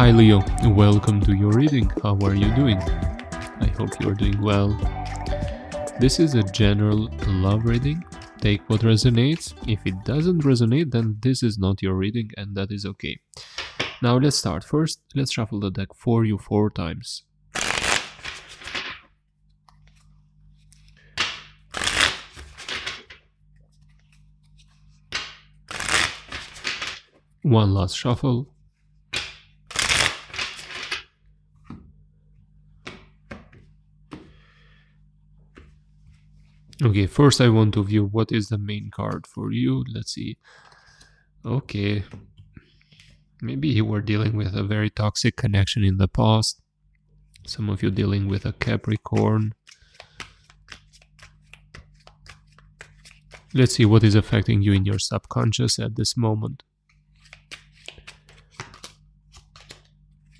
Hi Leo, welcome to your reading. How are you doing? I hope you are doing well. This is a general love reading. Take what resonates. If it doesn't resonate, then this is not your reading, and that is okay. Now let's start. First, let's shuffle the deck for you four times. One last shuffle. Okay, first I want to view what is the main card for you. Let's see. Okay. Maybe you were dealing with a very toxic connection in the past. Some of you dealing with a Capricorn. Let's see what is affecting you in your subconscious at this moment.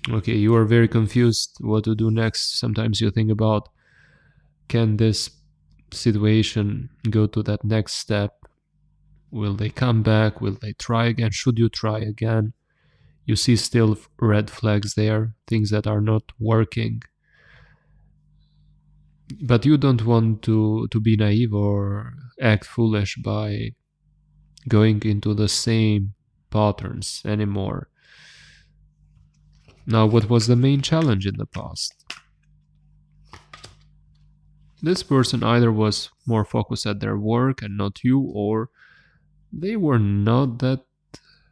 Okay, you are very confused what to do next. Sometimes you think about can this situation go to that next step? Will they come back? Will they try again? Should you try again? You see still red flags there, things that are not working. But you don't want to, to be naive or act foolish by going into the same patterns anymore. Now, what was the main challenge in the past? This person either was more focused at their work and not you, or they were not that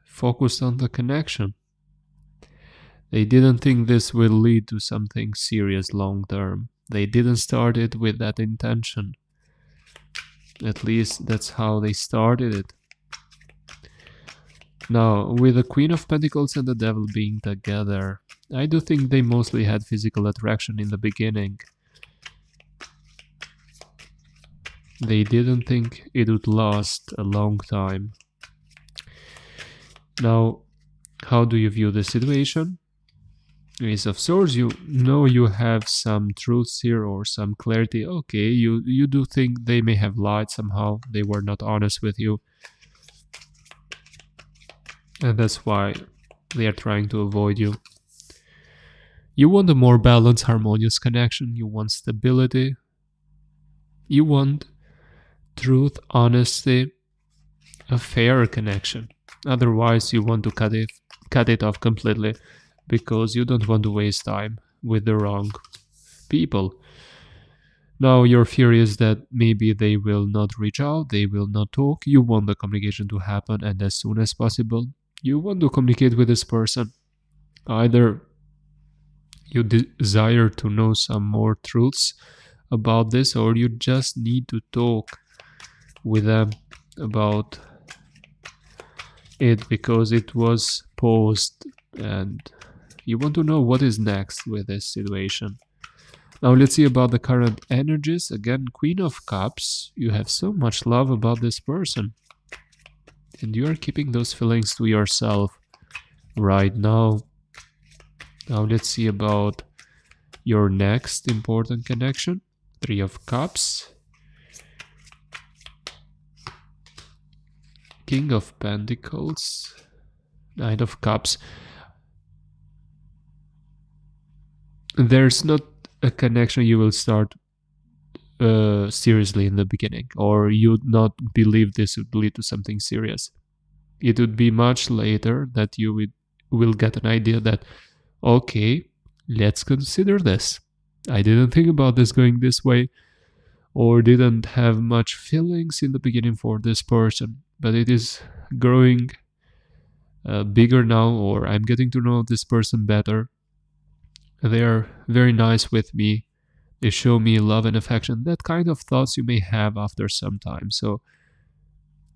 focused on the connection. They didn't think this will lead to something serious long term. They didn't start it with that intention. At least that's how they started it. Now, with the Queen of Pentacles and the Devil being together, I do think they mostly had physical attraction in the beginning. They didn't think it would last a long time. Now, how do you view the situation? Ace of Swords, you know you have some truths here or some clarity. Okay, you, you do think they may have lied somehow. They were not honest with you. And that's why they are trying to avoid you. You want a more balanced, harmonious connection. You want stability. You want truth, honesty, a fair connection. Otherwise, you want to cut it, cut it off completely because you don't want to waste time with the wrong people. Now, your fear is that maybe they will not reach out, they will not talk. You want the communication to happen and as soon as possible. You want to communicate with this person. Either you desire to know some more truths about this, or you just need to talk with them about it because it was paused and you want to know what is next with this situation. Now let's see about the current energies. Again, Queen of Cups. You have so much love about this person. And you are keeping those feelings to yourself right now. Now let's see about your next important connection. Three of Cups. King of Pentacles, Knight of Cups. There's not a connection you will start uh, seriously in the beginning, or you'd not believe this would lead to something serious. It would be much later that you would, will get an idea that, okay, let's consider this. I didn't think about this going this way, or didn't have much feelings in the beginning for this person but it is growing uh, bigger now or i'm getting to know this person better. They are very nice with me. They show me love and affection that kind of thoughts you may have after some time. So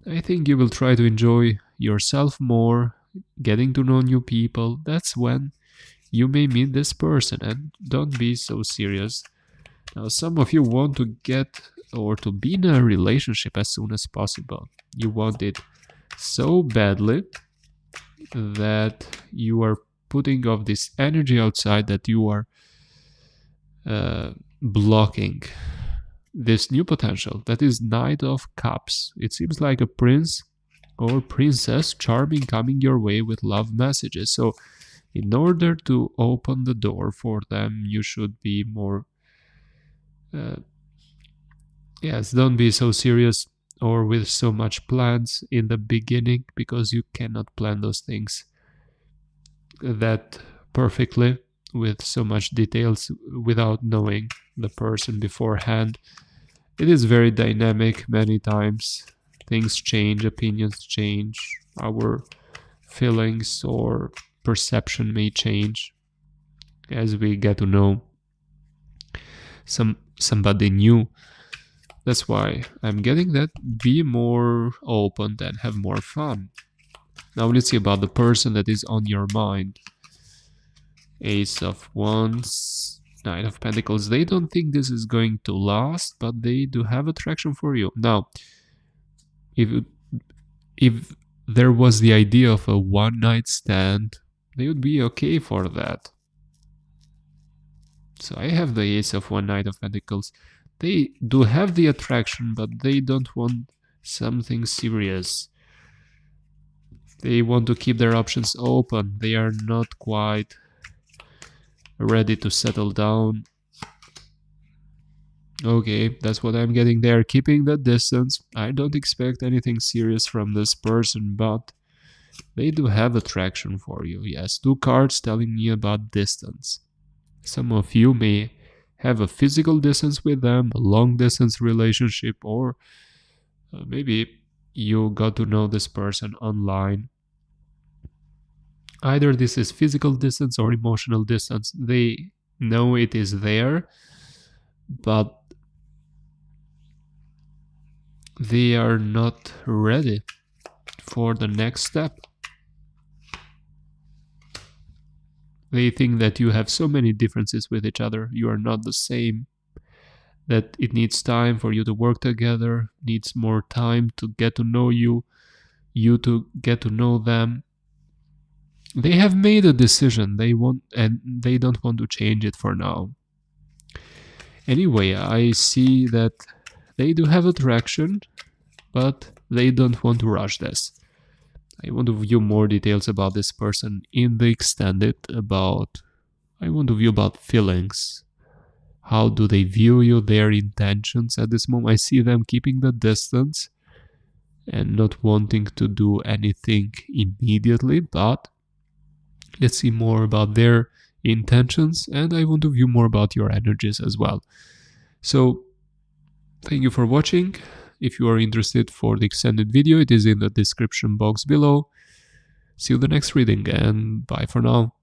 i think you will try to enjoy yourself more getting to know new people. That's when you may meet this person and don't be so serious now some of you want to get or to be in a relationship as soon as possible. You want it so badly that you are putting off this energy outside that you are uh, blocking this new potential that is knight of cups it seems like a prince or princess charming coming your way with love messages so in order to open the door for them, you should be more. Uh, yes, don't be so serious or with so much plans in the beginning because you cannot plan those things that perfectly with so much details without knowing the person beforehand. It is very dynamic many times. Things change, opinions change, our feelings or perception may change as we get to know some somebody new. That's why I'm getting that be more open and have more fun. Now let's see about the person that is on your mind. Ace of Wands, Knight of Pentacles. They don't think this is going to last, but they do have attraction for you. Now, if if there was the idea of a one night stand, they would be okay for that. So I have the Ace of Wands Knight of Pentacles. They do have the attraction, but they don't want something serious. They want to keep their options open. They are not quite ready to settle down. Okay, that's what I'm getting there. Keeping the distance. I don't expect anything serious from this person, but they do have attraction for you. Yes, two cards telling me about distance. Some of you may have a physical distance with them, a long distance relationship, or uh, maybe you got to know this person online Either this is physical distance or emotional distance. They know it is there, but they are not ready for the next step. They think that you have so many differences with each other, you are not the same, that it needs time for you to work together, needs more time to get to know you, you to get to know them, they have made a decision. They want and they don't want to change it for now. Anyway i see that they do have attraction but they don't want to rush this i want to view more details about this person in the extended about i want to view about feelings how do they view you their intentions at this moment i see them keeping the distance and not wanting to do anything immediately but Let's see more about their intentions and I want to view more about your energies as well. So thank you for watching. If you are interested for the extended video, it is in the description box below. See you the next reading and bye for now.